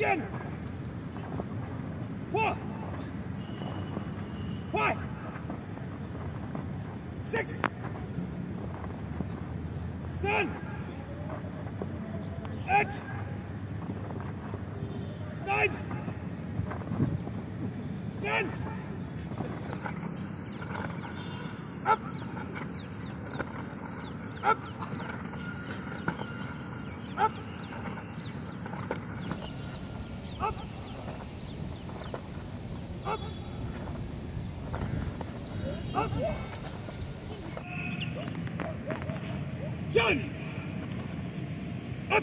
Dinner! Six. Seven. Eight. Nine. Ten. Up. Up. Action! Up!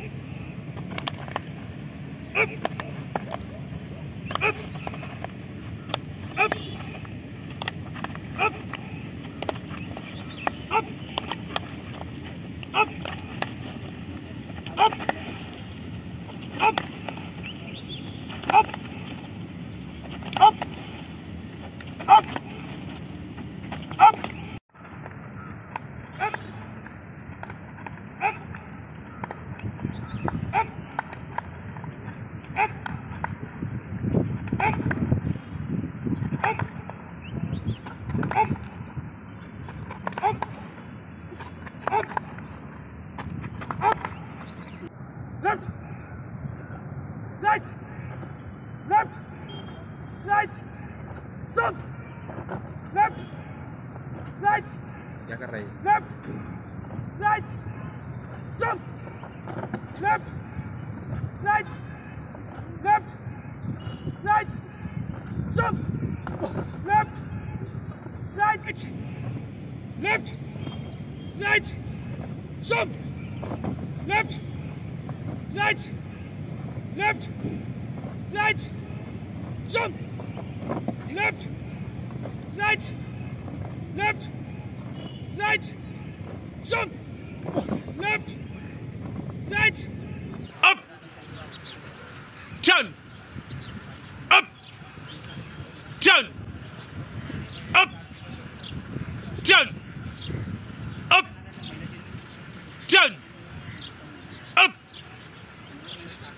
Left. Right. Left. Right. Jump. Left. Right. Ya rei. Left. Right. Left. Right. Jump. Left. Right. Left. Right. Jump. Left. Right. Left. Right. Jump. Left. Right. Left. Right. Jump. Left. Right. Up. Turn. Up. Turn. Up. Turn. Up. Turn. Up.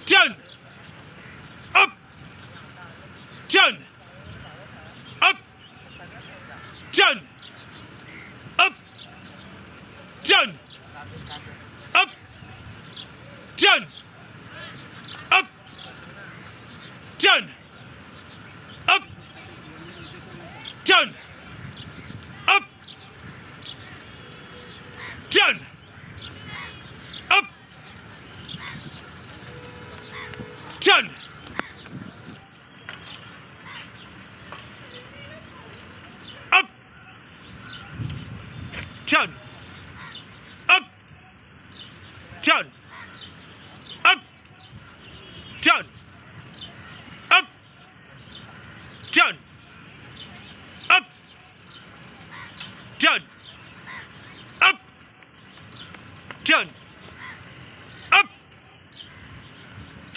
Turn. Up. Turn. Up. Turn. Up. Turn. Up. Turn. Up. Turn. Up. Turn. Up. Turn. John. Up. John. Up. John. Up. John. Up. John. Up. John. Up.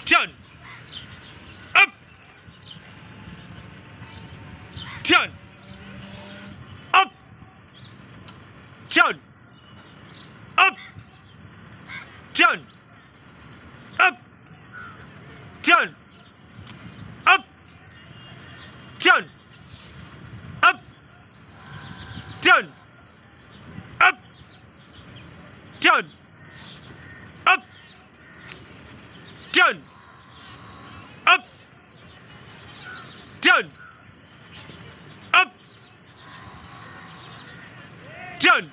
John. John. Up. John. Up. John. Up. John. Up. John. Up. John. Up. John. Up. John. Up. John.